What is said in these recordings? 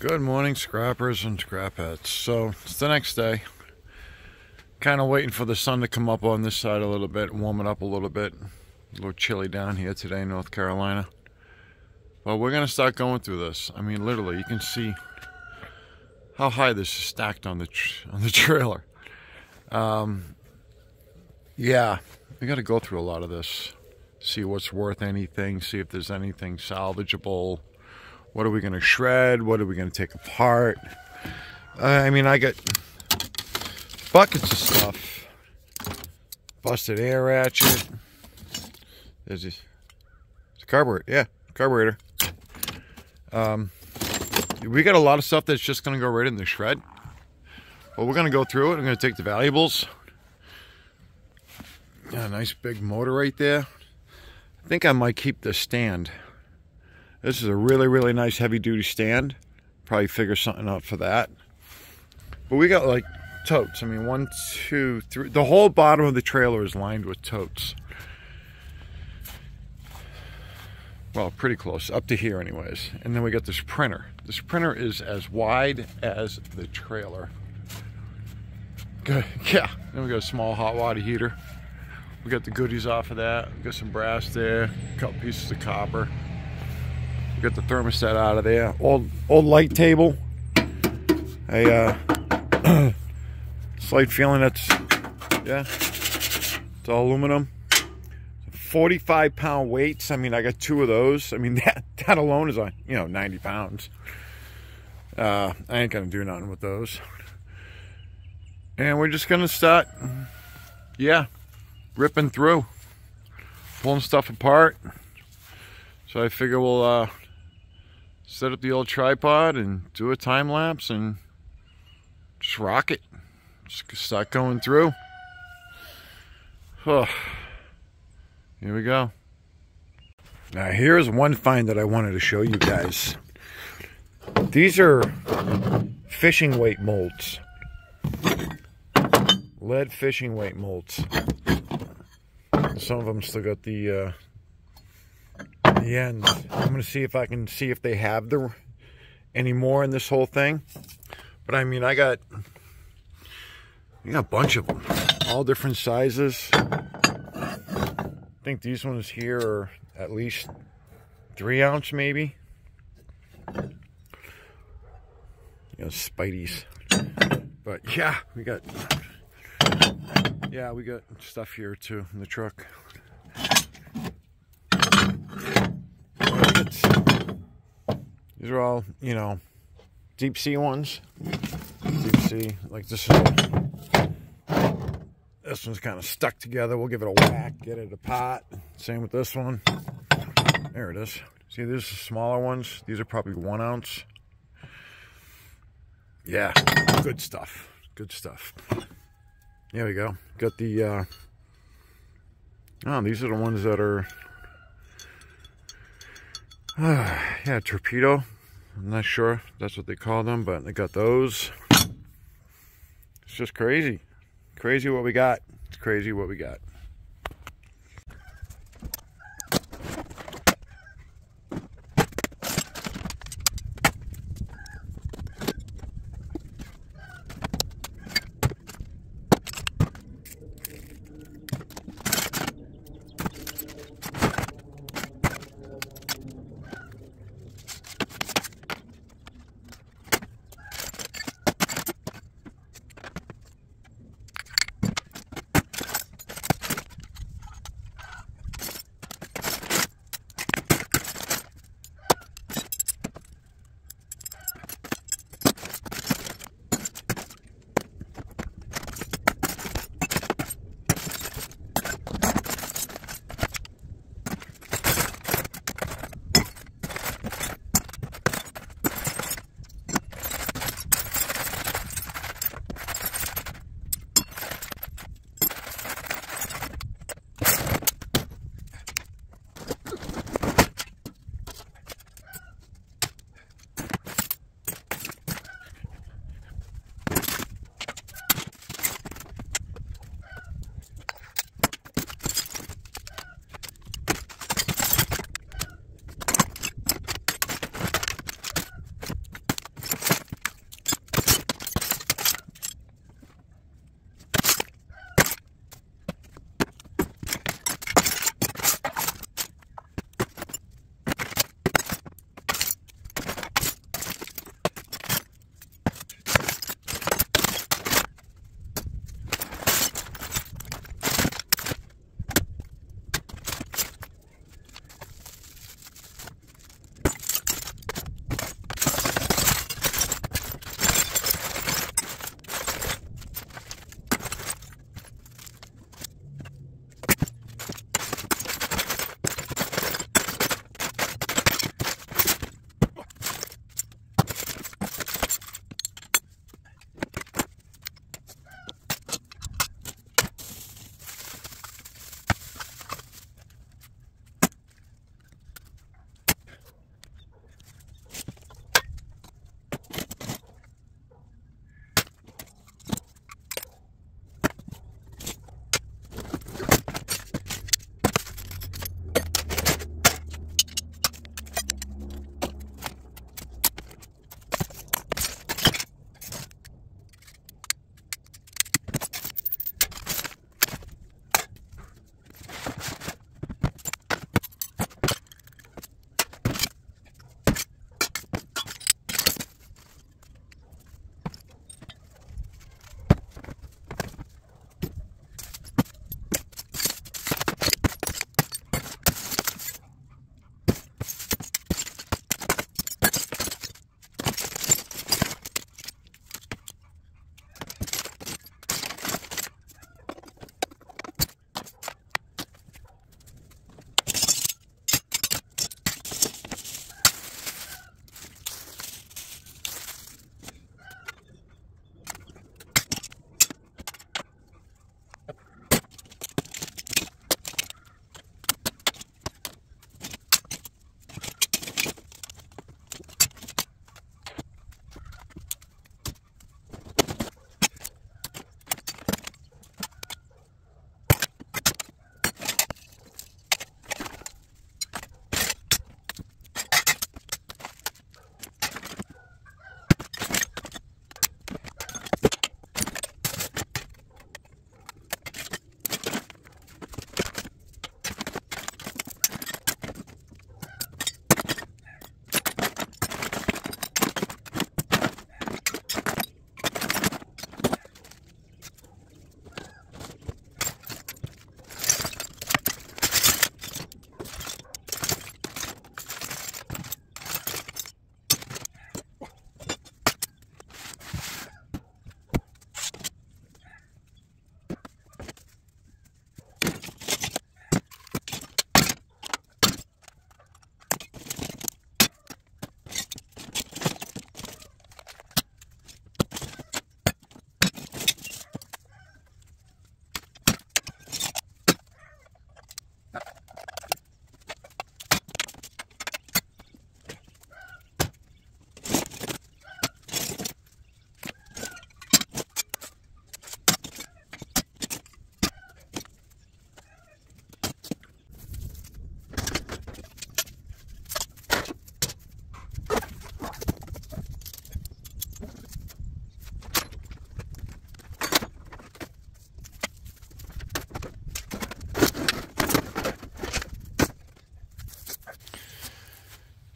Good morning, scrappers and scrapheads. So it's the next day. Kind of waiting for the sun to come up on this side a little bit, warm it up a little bit. A little chilly down here today, in North Carolina. But we're gonna start going through this. I mean, literally, you can see how high this is stacked on the on the trailer. Um, yeah, we got to go through a lot of this, see what's worth anything, see if there's anything salvageable what are we going to shred? What are we going to take apart? Uh, I mean, I got buckets of stuff. Busted air ratchet. There's this carburetor. Yeah, carburetor. Um, we got a lot of stuff that's just going to go right in the shred. But we're going to go through it. I'm going to take the valuables. Nice big motor right there. I think I might keep the stand. This is a really, really nice heavy duty stand. Probably figure something out for that. But we got like totes. I mean, one, two, three. The whole bottom of the trailer is lined with totes. Well, pretty close, up to here anyways. And then we got this printer. This printer is as wide as the trailer. Good, yeah. Then we got a small hot water heater. We got the goodies off of that. We got some brass there, a couple pieces of copper. Get the thermostat out of there. Old old light table. A uh, slight feeling that's yeah. It's all aluminum. 45 pound weights. I mean, I got two of those. I mean, that that alone is on you know 90 pounds. Uh, I ain't gonna do nothing with those. And we're just gonna start, yeah, ripping through, pulling stuff apart. So I figure we'll uh, set up the old tripod and do a time lapse and just rock it. Just start going through. Oh, here we go. Now here's one find that I wanted to show you guys. These are fishing weight molds. Lead fishing weight molds. Some of them still got the uh, the end. I'm going to see if I can see if they have the any more in this whole thing. But I mean, I got I got a bunch of them, all different sizes. I think these ones here are at least three ounce, maybe. You know, Spideys. But yeah, we got yeah, we got stuff here too in the truck. These are all, you know, deep sea ones. Deep sea, like this is. This one's kind of stuck together. We'll give it a whack, get it a pot. Same with this one. There it is. See, these are smaller ones. These are probably one ounce. Yeah, good stuff. Good stuff. There we go. Got the, uh, oh, these are the ones that are yeah, torpedo. I'm not sure that's what they call them, but they got those. It's just crazy. Crazy what we got. It's crazy what we got.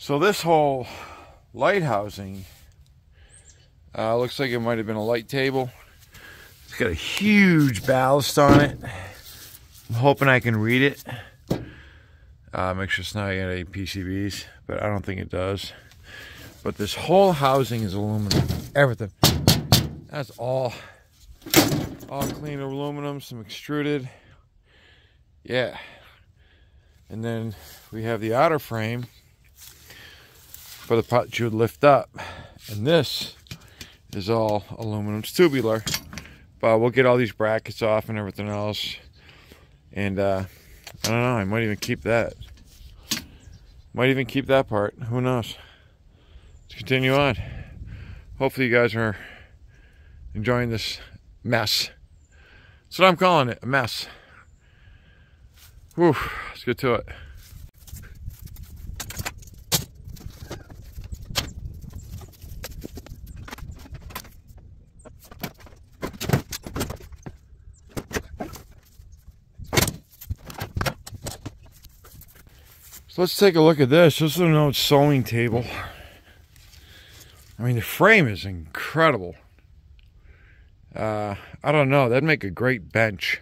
So this whole light housing uh, looks like it might have been a light table. It's got a huge ballast on it. I'm hoping I can read it. Uh, make sure it's not got any PCBs, but I don't think it does. But this whole housing is aluminum. Everything. That's all. All clean aluminum, some extruded. Yeah. And then we have the outer frame for the pot you would lift up. And this is all aluminum. Tubular. But we'll get all these brackets off and everything else. And uh, I don't know, I might even keep that. Might even keep that part. Who knows? Let's continue on. Hopefully you guys are enjoying this mess. That's what I'm calling it, a mess. Whew, let's get to it. So let's take a look at this. This is an old sewing table. I mean, the frame is incredible. Uh, I don't know. That'd make a great bench.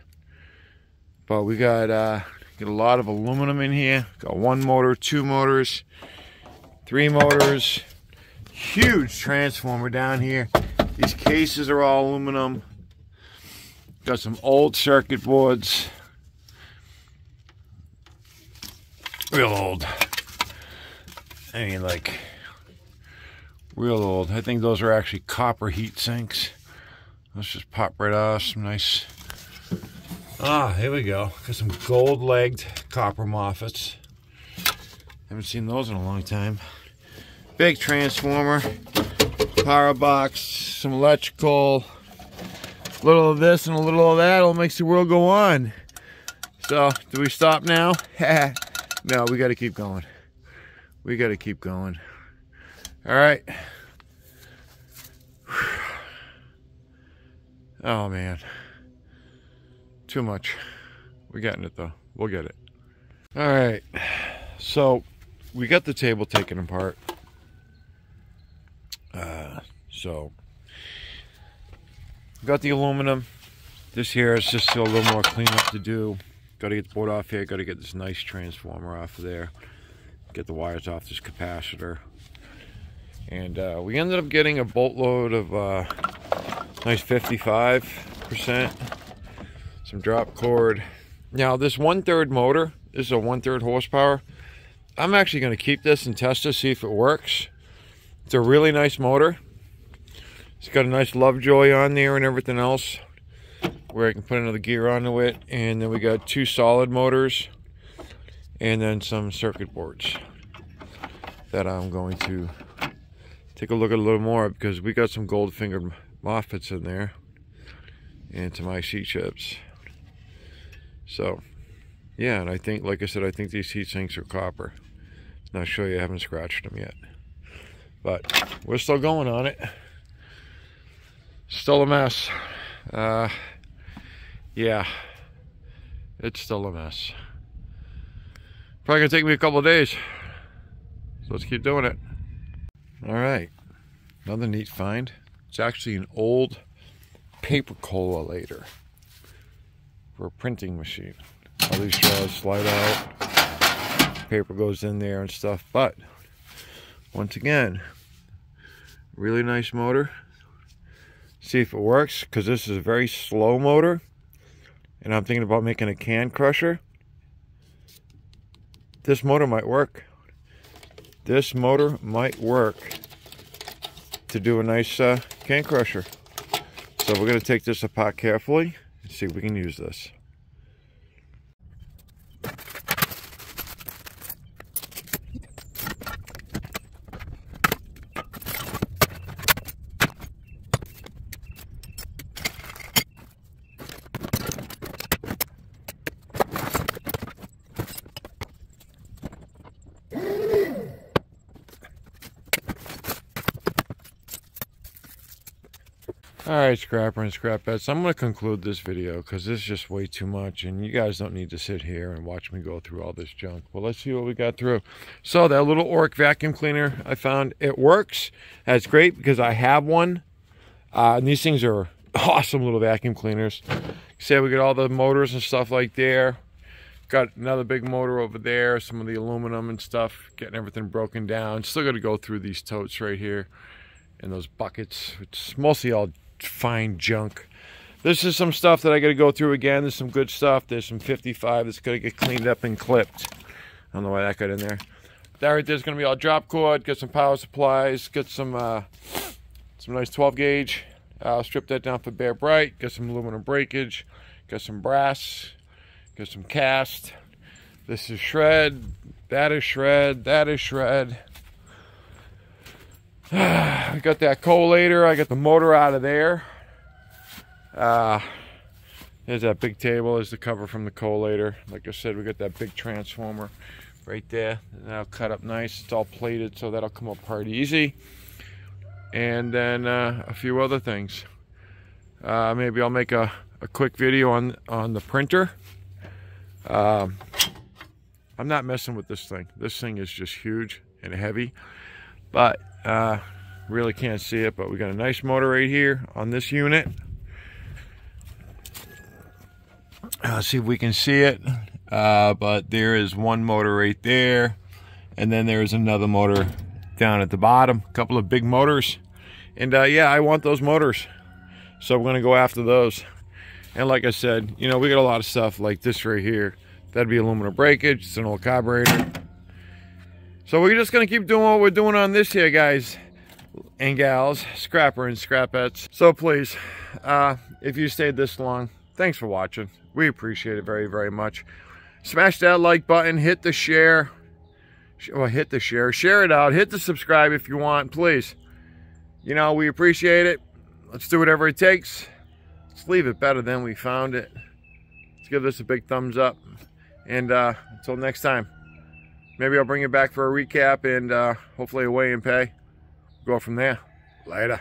But we got uh, a lot of aluminum in here. Got one motor, two motors, three motors. Huge transformer down here. These cases are all aluminum. Got some old circuit boards. Real old. I mean, like, real old. I think those are actually copper heat sinks. Let's just pop right off some nice. Ah, here we go. Got some gold-legged copper MOSFETs. Haven't seen those in a long time. Big transformer, power box, some electrical, a little of this and a little of that. All makes the world go on. So, do we stop now? No, we got to keep going. We got to keep going. All right. Oh, man. Too much. We're getting it, though. We'll get it. All right. So, we got the table taken apart. Uh, so, got the aluminum. This here is just a little more cleanup to do. Got to get the board off here. Got to get this nice transformer off of there. Get the wires off this capacitor. And uh, we ended up getting a boatload of uh, nice 55%. Some drop cord. Now this one-third motor, this is a one-third horsepower. I'm actually going to keep this and test it, see if it works. It's a really nice motor. It's got a nice Lovejoy on there and everything else where I can put another gear onto it. And then we got two solid motors and then some circuit boards that I'm going to take a look at a little more because we got some gold fingered MOSFETs in there and some IC chips. So, yeah, and I think, like I said, I think these heat sinks are copper. Not sure you haven't scratched them yet. But we're still going on it. Still a mess. Uh, yeah, it's still a mess. Probably gonna take me a couple days. So let's keep doing it. All right, another neat find. It's actually an old paper collator for a printing machine. All these straws slide out, paper goes in there and stuff. But once again, really nice motor. See if it works, because this is a very slow motor and I'm thinking about making a can crusher, this motor might work. This motor might work to do a nice uh, can crusher. So we're going to take this apart carefully and see if we can use this. All right, scrapper and scrapettes, I'm going to conclude this video because this is just way too much and you guys don't need to sit here and watch me go through all this junk. Well, let's see what we got through. So that little Oreck vacuum cleaner I found, it works. That's great because I have one. Uh, and these things are awesome little vacuum cleaners. See we got all the motors and stuff like there. Got another big motor over there, some of the aluminum and stuff, getting everything broken down. Still got to go through these totes right here and those buckets. It's mostly all fine junk. This is some stuff that I got to go through again. There's some good stuff. There's some 55 that's going to get cleaned up and clipped. I don't know why that got in there. There right there's going to be all drop cord. Get some power supplies. Get some uh, some nice 12 gauge. I'll strip that down for bare Bright. Get some aluminum breakage. Get some brass. Get some cast. This is shred. That is shred. That is shred. I got that collator. I got the motor out of there. Uh, there's that big table. There's the cover from the collator. Like I said, we got that big transformer right there. That'll cut up nice. It's all plated, so that'll come apart easy. And then uh, a few other things. Uh, maybe I'll make a, a quick video on on the printer. Um, I'm not messing with this thing. This thing is just huge and heavy. But uh, really can't see it, but we got a nice motor right here on this unit. Uh, let's see if we can see it. Uh, but there is one motor right there. And then there's another motor down at the bottom. A couple of big motors. And uh, yeah, I want those motors. So we're going to go after those. And like I said, you know, we got a lot of stuff like this right here. That'd be aluminum breakage. It's an old carburetor. So we're just going to keep doing what we're doing on this here, guys and gals, scrapper and scrapettes. So please, uh, if you stayed this long, thanks for watching. We appreciate it very, very much. Smash that like button, hit the share. Well, hit the share, share it out, hit the subscribe if you want, please. You know, we appreciate it. Let's do whatever it takes. Let's leave it better than we found it. Let's give this a big thumbs up. And uh, until next time. Maybe I'll bring you back for a recap and uh, hopefully a weigh and pay. Go from there. Later.